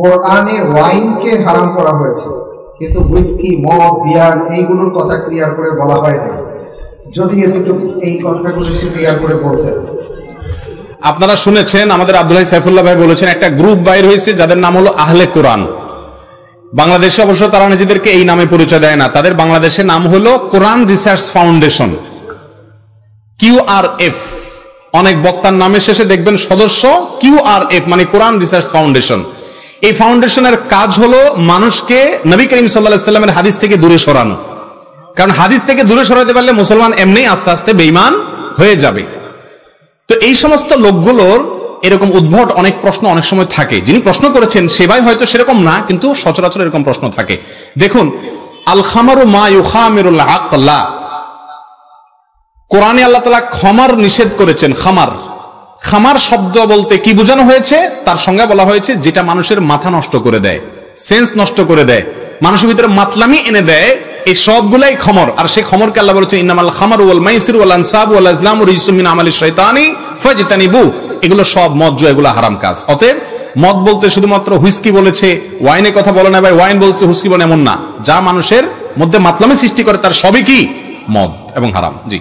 কোরআনে ওয়াইনকে হারাম করা হয়েছে। কিন্তু হুইস্কি মদ বিয়ার এইগুলোর কথা ক্লিয়ার করে বলা হয়নি। যদি একটু এই কথাগুলো একটু ক্লিয়ার করে বলতেন। আপনারা শুনেছেন, আমাদের আব্দুল্লাহ সাইফুল্লাহ ভাই বলেছেন, একটা গ্রুপ বাইর হয়েছে, যাদের নাম হলো আহলে কোরআন। বাংলাদেশে অবশ্য তারা নিজেদেরকে এই নামে পরিচয় দেয় না। তাদের বাংলাদেশের নাম হলো Quran research foundation, Q R F. অনেক বক্তার নামের শেষে দেখবেন সদস্য কিউ আর এফ মানে কোরআন রিসার্চ ফাউন্ডেশন। এই ফাউন্ডেশনের কাজ হলো মানুষকে নবী করিম সাল্লাহ হাদিস থেকে দূরে সরানো। কারণ হাদিস থেকে দূরে সরাতে পারলে মুসলমান এমনি আস্তে আস্তে বেইমান হয়ে যাবে। তো এই সমস্ত লোকগুলোর এরকম উদ্ভট অনেক প্রশ্ন অনেক সময় থাকে। যিনি প্রশ্ন করেছেন সেবাই হয়তো সেরকম না, কিন্তু সচরাচর এরকম প্রশ্ন থাকে। দেখুন আল খামারু মা ইউখামিরুল আকলা। কোরআনে আল্লাহ তালা ক্ষমার নিষেধ করেছেন, খামার। খামার শব্দ বলতে কি বোঝানো হয়েছে? তার সঙ্গে বলা হয়েছে যেটা মানুষের মাথা নষ্ট করে দেয় সেন্স নষ্ট করে দেয়, মানুষের ভিতরে মাতলামি এনে দেয়, এই সবগুলাই খমর। আর সেই খমরকে আল্লাহ বলেছে ইনামাল খামার ওয়াল মাইসির ওয়াল আনসাব ওয়াল আজলাম রিসুমিন আমালি শয়তানি ফাজিতানিবু। এগুলো সব মদ জুয়া এগুলো হারাম কাজ। অতএব মদ বলতে শুধুমাত্র হুইস্কি বলেছে ওয়াইনের কথা বলে না ভাই, ওয়াইন বলছে, হুইস্কি বলে এমন না। যা মানুষের মধ্যে মাতলামি সৃষ্টি করে, তার সবই কি? মদ এবং হারাম। জি।